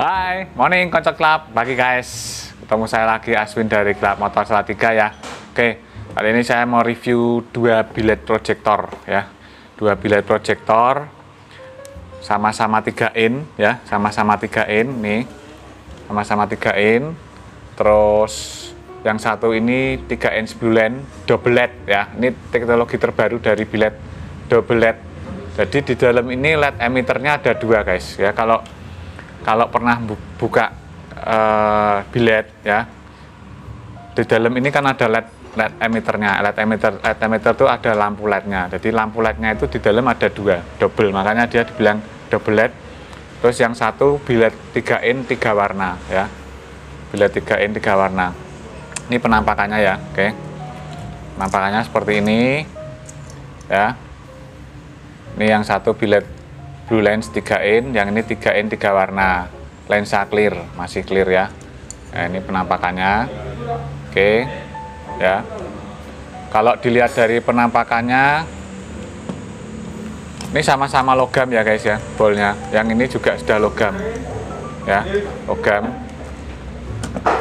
Hai, morning Kocok Club. Pagi guys. Ketemu saya lagi Aswin dari Club Motor Salatiga ya. Oke, kali ini saya mau review dua bilet proyektor ya. Dua bilet proyektor sama-sama 3 in ya, sama-sama 3 in nih. Sama-sama 3 in. Terus yang satu ini 3 in blue double LED ya. Ini teknologi terbaru dari bilet double LED. Jadi di dalam ini LED emitternya ada dua guys ya. Kalau kalau pernah bu- buka uh, bilet ya. Di dalam ini kan ada LED LED emitternya LED emitter LED emitter itu ada lampu LED-nya. Jadi lampu LED-nya itu di dalam ada dua double. Makanya dia dibilang double LED. Terus yang satu bilet 3 in tiga warna ya. Bilet 3 in tiga warna. Ini penampakannya ya oke. Penampakannya seperti ini ya. Ini yang satu bilet blue lens 3 in yang ini 3 in tiga warna. Lensa clear masih clear ya. Nah, ini penampakannya. Oke ya. Kalau dilihat dari penampakannya ini sama-sama logam ya guys ya bolnya. Yang ini juga sudah logam ya. Logam.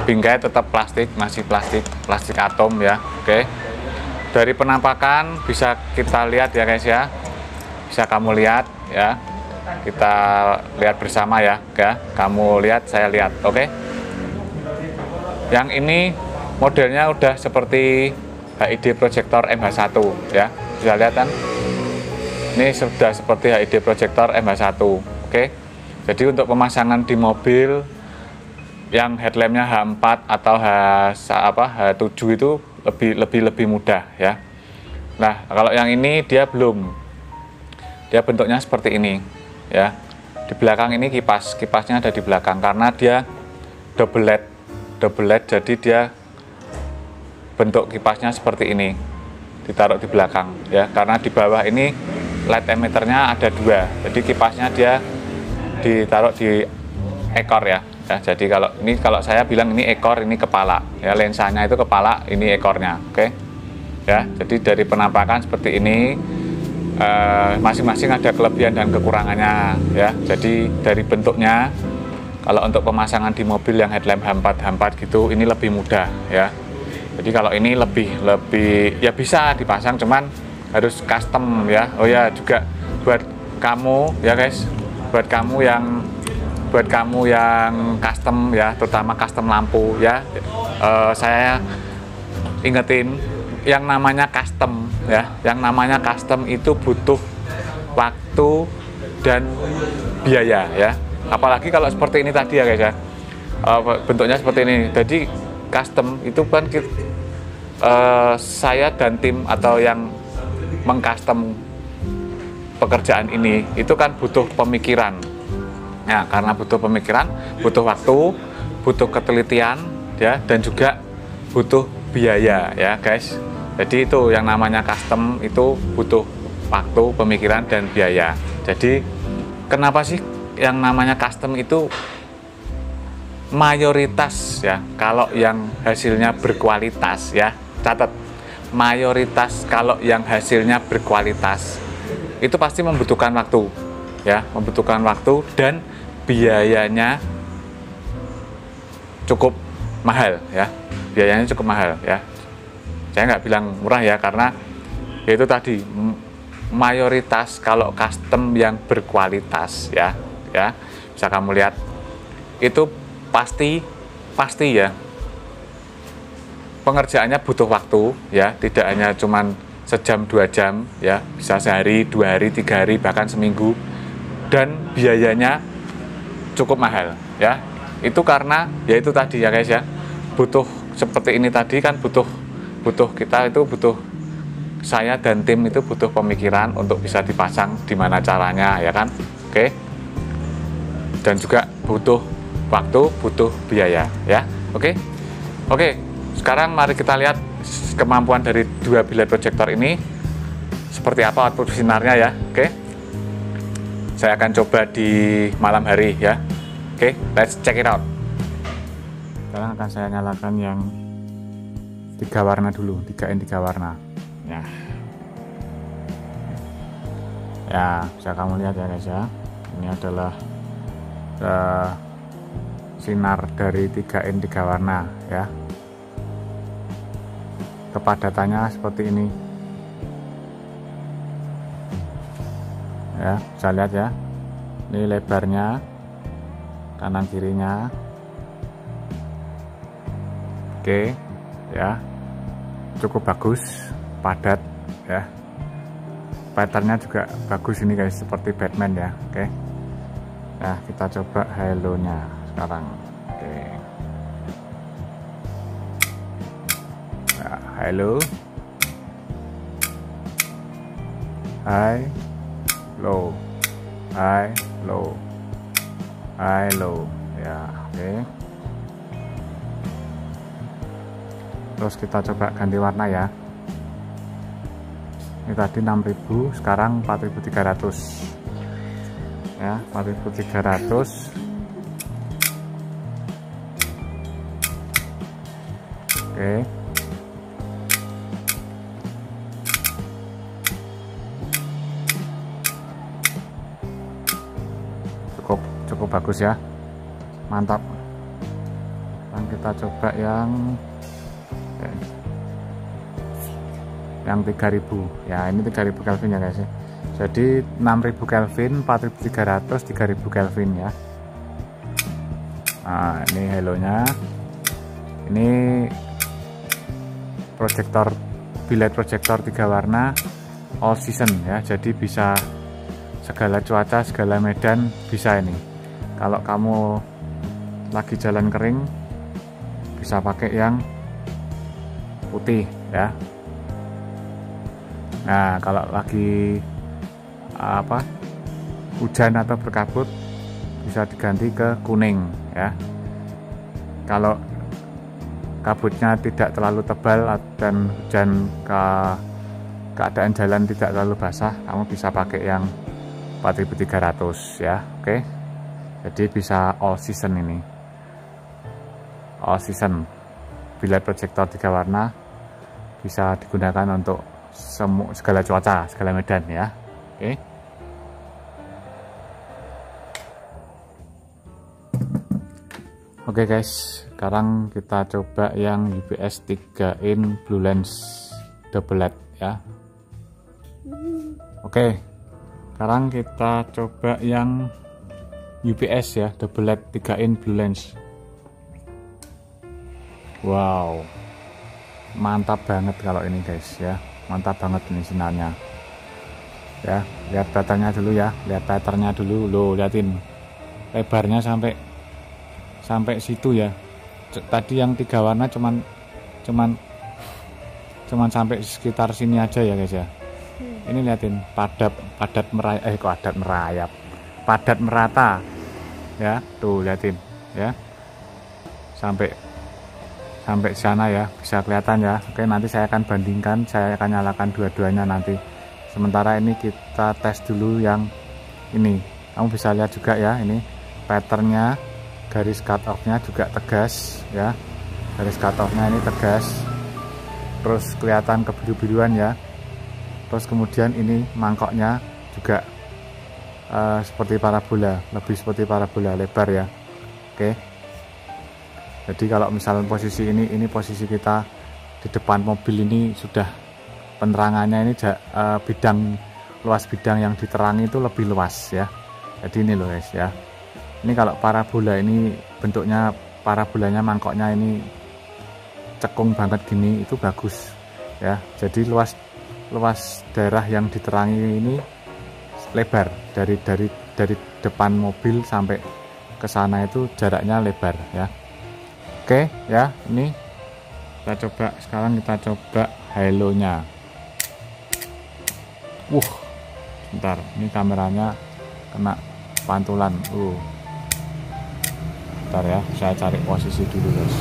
Bingkai tetap plastik masih plastik plastik atom ya. Oke. Dari penampakan bisa kita lihat ya guys ya. Bisa kamu lihat ya kita lihat bersama ya ya kamu lihat saya lihat oke? Yang ini modelnya udah seperti HID proyektor MH1 ya. Bisa lihat kan? Ini sudah seperti HID proyektor MH1 oke? Jadi untuk pemasangan di mobil yang headlampnya H4 atau H apa H7 itu lebih lebih lebih mudah ya. Nah kalau yang ini dia belum. Dia bentuknya seperti ini ya. Di belakang ini kipas kipasnya ada di belakang karena dia double LED. Double LED jadi dia bentuk kipasnya seperti ini. Ditaruh di belakang ya. Karena di bawah ini LED emitternya ada dua. Jadi kipasnya dia ditaruh di ekor ya. Ya jadi kalau ini kalau saya bilang ini ekor ini kepala ya. Lensanya itu kepala ini ekornya oke? Ya jadi dari penampakan seperti ini masing-masing uh, ada kelebihan dan kekurangannya ya. Jadi dari bentuknya kalau untuk pemasangan di mobil yang headlamp H4 H4 gitu ini lebih mudah ya. Jadi kalau ini lebih lebih ya bisa dipasang cuman harus custom ya. Oh ya juga buat kamu ya guys, buat kamu yang buat kamu yang custom ya, terutama custom lampu ya. Uh, saya ingetin yang namanya custom ya. Yang namanya custom itu butuh waktu dan biaya ya. Apalagi kalau seperti ini tadi ya guys ya. Uh, bentuknya seperti ini. Jadi custom itu kan uh, saya dan tim atau yang mengcustom pekerjaan ini itu kan butuh pemikiran. Ya karena butuh pemikiran butuh waktu butuh ketelitian ya dan juga butuh biaya ya guys jadi itu yang namanya custom itu butuh waktu pemikiran dan biaya. Jadi kenapa sih yang namanya custom itu mayoritas ya? Kalau yang hasilnya berkualitas ya catat. Mayoritas kalau yang hasilnya berkualitas. Itu pasti membutuhkan waktu ya membutuhkan waktu dan biayanya cukup mahal ya. Biayanya cukup mahal ya saya nggak bilang murah ya karena itu tadi mayoritas kalau custom yang berkualitas ya ya. Bisa kamu lihat itu pasti pasti ya. Pengerjaannya butuh waktu ya tidak hanya cuman sejam dua jam ya bisa sehari dua hari tiga hari bahkan seminggu. Dan biayanya cukup mahal ya. Itu karena ya itu tadi ya guys ya butuh seperti ini tadi kan butuh butuh kita itu butuh saya dan tim itu butuh pemikiran untuk bisa dipasang di mana caranya ya kan? Oke. Dan juga butuh waktu butuh biaya ya. Oke. Oke sekarang mari kita lihat kemampuan dari dua bilet proyektor ini. Seperti apa output sinarnya ya. Oke. Saya akan coba di malam hari ya. Oke let's check it out. Sekarang akan saya nyalakan yang tiga warna dulu tiga in tiga warna. Ya. Ya bisa kamu lihat ya guys ya. Ini adalah uh, sinar dari 3in 3 warna ya. Kepadatannya seperti ini. Ya bisa lihat ya. Ini lebarnya kanan kirinya. Oke ya cukup bagus padat ya. Patternnya juga bagus ini guys seperti Batman ya. Oke. Nah kita coba halo nya sekarang. Oke. Nah, halo. High low high low high low ya oke terus kita coba ganti warna ya. Ini tadi 6000 sekarang 4300 ya 4300 oke. Cukup cukup bagus ya. Mantap. Dan kita coba yang yang 3000 ya ini 3000 Kelvin ya guys ya. Jadi 6000 Kelvin 4300 3000 Kelvin ya. Nah ini helonya ini proyektor bilet proyektor tiga warna all season ya. Jadi bisa segala cuaca segala medan bisa ini. Kalau kamu lagi jalan kering bisa pakai yang putih ya. Nah kalau lagi apa hujan atau berkabut bisa diganti ke kuning ya. Kalau kabutnya tidak terlalu tebal dan hujan ke keadaan jalan tidak terlalu basah kamu bisa pakai yang 4300 ya. Oke. Jadi bisa all season ini. All season. Bila proyektor tiga warna bisa digunakan untuk semua segala cuaca segala medan ya. Oke. Oke okay guys, sekarang kita coba yang UPS 3 in Blue Lens double LED ya. Oke, okay, sekarang kita coba yang UPS ya, double LED 3 in Blue Lens. Wow, mantap banget kalau ini guys ya, mantap banget ini sinarnya. Ya, lihat datanya dulu ya, lihat patternnya dulu, lo liatin. Lebarnya sampai sampai situ ya. Tadi yang tiga warna cuman cuman cuman sampai sekitar sini aja ya guys ya. Hmm. ini liatin padat padat merayap eh kok padat merayap? Padat merata. Ya tuh liatin ya. Sampai sampai sana ya bisa kelihatan ya. Oke nanti saya akan bandingkan saya akan nyalakan dua-duanya nanti. Sementara ini kita tes dulu yang ini. Kamu bisa lihat juga ya ini patternnya garis cut off juga tegas ya. Garis cut off ini tegas. Terus kelihatan kebiru-biruan ya. Terus kemudian ini mangkoknya juga uh, seperti parabola lebih seperti parabola lebar ya. Oke jadi kalau misalnya posisi ini ini posisi kita di depan mobil ini sudah penerangannya ini uh, bidang luas bidang yang diterangi itu lebih luas ya. Jadi ini loh guys ya. Ini kalau parabola ini bentuknya parabolanya mangkoknya ini cekung banget gini itu bagus ya. Jadi luas luas daerah yang diterangi ini lebar dari dari dari depan mobil sampai ke sana itu jaraknya lebar ya oke ya ini kita coba. Sekarang kita coba halo nya wuh bentar ini kameranya kena pantulan. Uh. Bentar ya saya cari posisi dulu guys.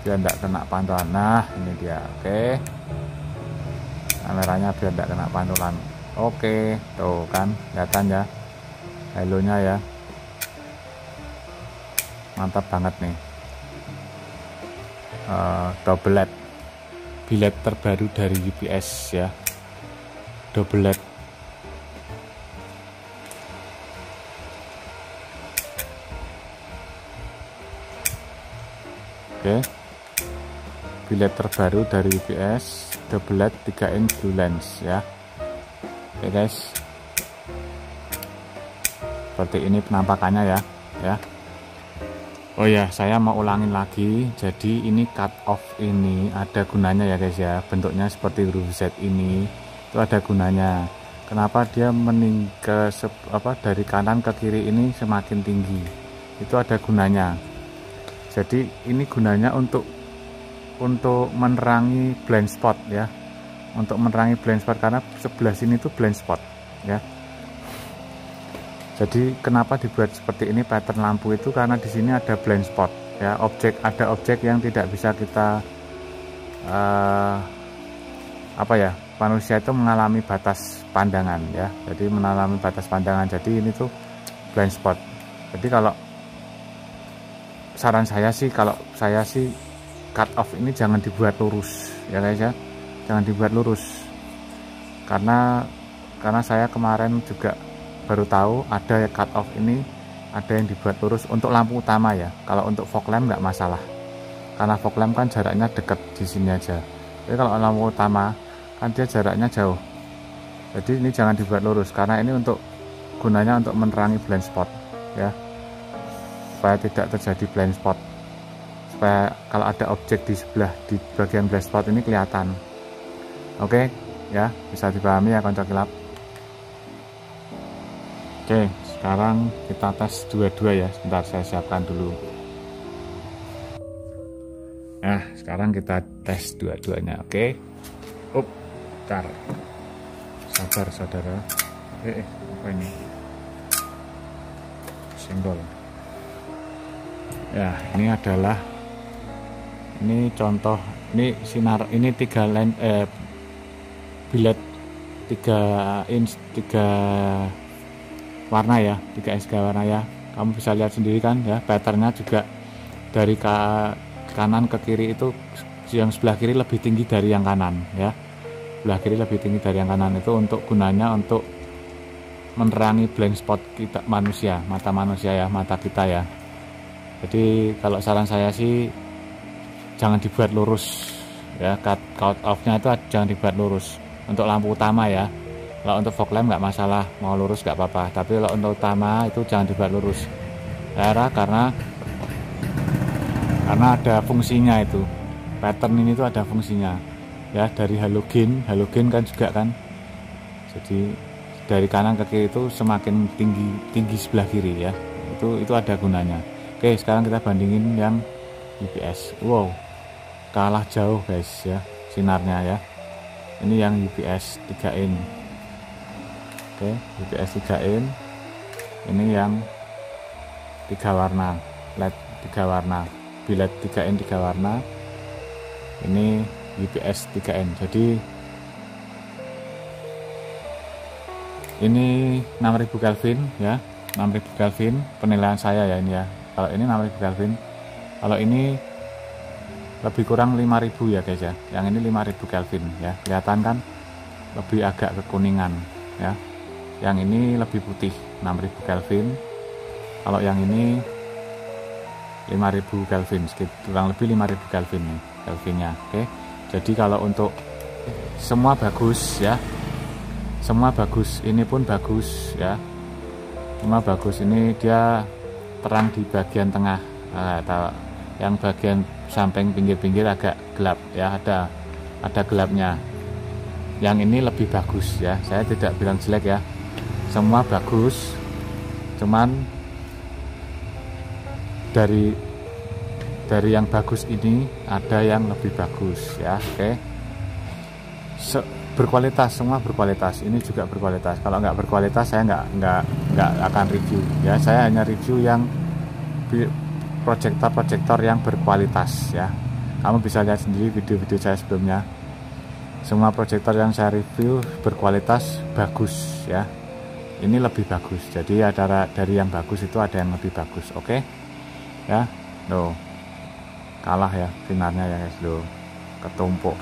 Biar tidak kena pantulan. Nah ini dia. Oke. Kameranya biar tidak kena pantulan. Oke tuh kan kelihatan ya halonya ya mantap banget nih. Eh, uh, doublet bilet terbaru dari UPS ya. Doublet oke. Okay. bilet terbaru dari UPS doublet 3 inch blue lens ya. Oke okay guys. Seperti ini penampakannya ya ya. Oh ya saya mau ulangin lagi. Jadi ini cut off ini ada gunanya ya guys ya. Bentuknya seperti huruf Z ini. Itu ada gunanya. Kenapa dia mening ke apa dari kanan ke kiri ini semakin tinggi? Itu ada gunanya. Jadi ini gunanya untuk untuk menerangi blind spot ya. Untuk menerangi blind spot karena sebelah sini tuh blind spot ya jadi kenapa dibuat seperti ini pattern lampu itu? Karena di sini ada blind spot ya. Objek ada objek yang tidak bisa kita uh, apa ya manusia itu mengalami batas pandangan ya. Jadi mengalami batas pandangan. Jadi ini tuh blind spot. Jadi kalau saran saya sih kalau saya sih cut off ini jangan dibuat lurus ya guys ya. Jangan dibuat lurus. Karena karena saya kemarin juga baru tahu ada cut off ini ada yang dibuat lurus untuk lampu utama ya. Kalau untuk fog lamp nggak masalah. Karena fog lamp kan jaraknya dekat di sini aja. Jadi kalau lampu utama kan dia jaraknya jauh. Jadi ini jangan dibuat lurus karena ini untuk gunanya untuk menerangi blind spot ya. Supaya tidak terjadi blind spot. Supaya kalau ada objek di sebelah di bagian blind spot ini kelihatan. Oke ya bisa dipahami ya konco kilap Oke, sekarang kita tes dua-dua ya. Sebentar saya siapkan dulu. Nah, sekarang kita tes dua-duanya, oke? Up, tar. Sabar, saudara. Eh, eh, apa ini? Senggol. Ya, ini adalah ini contoh ini sinar ini tiga line eh bilet tiga inch tiga warna ya 3SG warna ya. Kamu bisa lihat sendiri kan ya patternnya juga dari ke kanan ke kiri itu yang sebelah kiri lebih tinggi dari yang kanan ya. Sebelah kiri lebih tinggi dari yang kanan itu untuk gunanya untuk menerangi blind spot kita manusia mata manusia ya mata kita ya. Jadi kalau saran saya sih jangan dibuat lurus ya cut, cut off nya itu jangan dibuat lurus. Untuk lampu utama ya kalau untuk fog lamp nggak masalah mau lurus nggak apa-apa. Tapi kalau untuk utama itu jangan dibuat lurus. Era karena karena ada fungsinya itu. Pattern ini tuh ada fungsinya. Ya dari halogen halogen kan juga kan. Jadi dari kanan ke kiri itu semakin tinggi tinggi sebelah kiri ya. Itu itu ada gunanya. Oke sekarang kita bandingin yang UPS wow kalah jauh guys ya sinarnya ya. Ini yang UPS 3 in oke UPS 3 in ini yang tiga warna LED tiga warna bilet 3 in tiga warna. Ini UPS 3 in jadi ini 6000 Kelvin ya. 6000 Kelvin penilaian saya ya ini ya. Kalau ini 6000 Kelvin. Kalau ini lebih kurang 5000 ya guys ya. Yang ini 5000 Kelvin ya. Kelihatan kan? Lebih agak kekuningan ya yang ini lebih putih 6000 Kelvin. Kalau yang ini 5000 Kelvin kurang lebih 5000 Kelvin nih Kelvinnya oke. Jadi kalau untuk semua bagus ya. Semua bagus ini pun bagus ya. Semua bagus ini dia terang di bagian tengah. Nah, yang bagian samping pinggir-pinggir agak gelap ya. Ada ada gelapnya. Yang ini lebih bagus ya. Saya tidak bilang jelek ya semua bagus. Cuman dari dari yang bagus ini ada yang lebih bagus ya. Oke. Okay. berkualitas semua berkualitas. Ini juga berkualitas. Kalau nggak berkualitas saya nggak nggak nggak akan review. Ya saya hanya review yang proyektor-proyektor yang berkualitas ya. Kamu bisa lihat sendiri video-video saya sebelumnya. Semua proyektor yang saya review berkualitas bagus ya ini lebih bagus. Jadi ada dari yang bagus itu ada yang lebih bagus oke? Okay? ya lo kalah ya finalnya ya guys lo ketumpuk.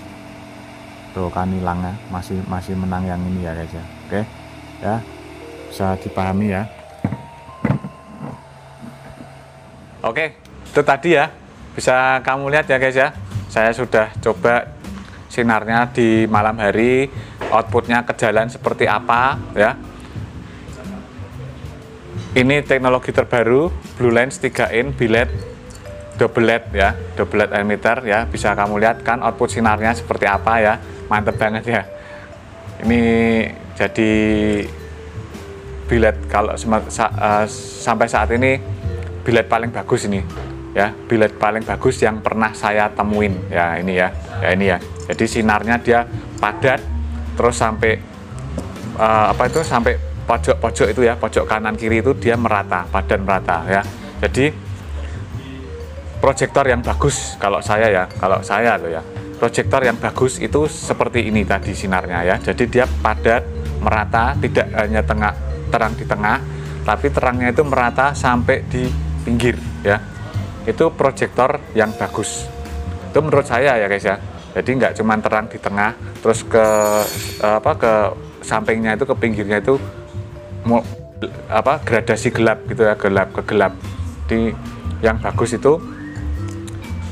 Tuh kan hilangnya masih masih menang yang ini ya guys ya. Oke? Okay? ya bisa dipahami ya. Oke itu tadi ya. Bisa kamu lihat ya guys ya. Saya sudah coba sinarnya di malam hari. Outputnya ke jalan seperti apa ya ini teknologi terbaru Blue Lens 3 in billet double LED ya double LED emitter ya. Bisa kamu lihat kan output sinarnya seperti apa ya. Mantep banget ya. Ini jadi bilet kalau uh, sampai saat ini bilet paling bagus ini ya. Bilet paling bagus yang pernah saya temuin. Ya ini ya. Ya ini ya. Jadi sinarnya dia padat terus sampai uh, apa itu? Sampai pojok-pojok itu ya pojok kanan kiri itu dia merata padan merata ya. Jadi proyektor yang bagus kalau saya ya kalau saya loh ya proyektor yang bagus itu seperti ini tadi sinarnya ya. Jadi dia padat merata tidak hanya tengah terang di tengah tapi terangnya itu merata sampai di pinggir ya. Itu proyektor yang bagus. Itu menurut saya ya guys ya. Jadi nggak cuma terang di tengah terus ke apa ke sampingnya itu ke pinggirnya itu apa gradasi gelap gitu ya gelap ke gelap di yang bagus itu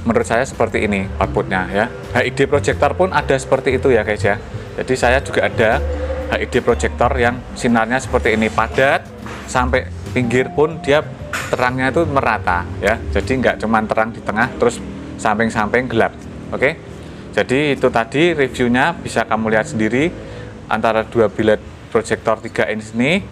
menurut saya seperti ini outputnya ya. HID proyektor pun ada seperti itu ya guys ya. Jadi saya juga ada HID proyektor yang sinarnya seperti ini. Padat sampai pinggir pun dia terangnya itu merata ya. Jadi nggak cuma terang di tengah terus samping-samping gelap oke? Jadi itu tadi reviewnya bisa kamu lihat sendiri antara dua bilet proyektor 3 inch ini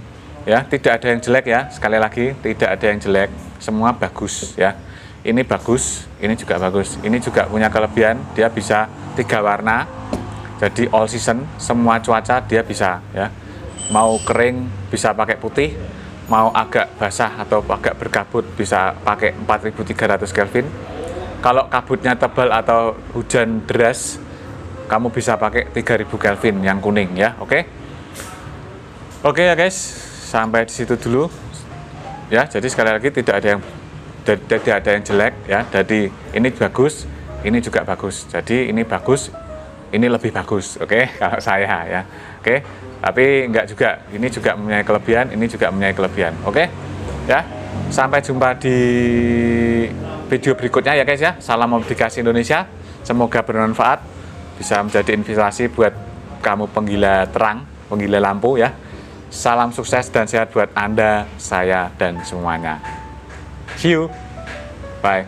ya tidak ada yang jelek ya. Sekali lagi tidak ada yang jelek. Semua bagus ya. Ini bagus ini juga bagus. Ini juga punya kelebihan dia bisa tiga warna. Jadi all season semua cuaca dia bisa ya. Mau kering bisa pakai putih. Mau agak basah atau agak berkabut bisa pakai 4300 Kelvin. Kalau kabutnya tebal atau hujan deras kamu bisa pakai 3000 Kelvin yang kuning ya. Oke? okay? Oke okay ya guys. Sampai di situ dulu. Ya jadi sekali lagi tidak ada yang tidak ada yang jelek ya. Jadi ini bagus ini juga bagus. Jadi ini bagus ini lebih bagus. Oke okay? kalau saya ya. Oke okay? tapi enggak juga. Ini juga mempunyai kelebihan ini juga mempunyai kelebihan. Oke okay? ya. Sampai jumpa di video berikutnya ya guys ya. Salam modifikasi Indonesia. Semoga bermanfaat. Bisa menjadi investasi buat kamu penggila terang penggila lampu ya salam sukses dan sehat buat anda saya dan semuanya. See you. Bye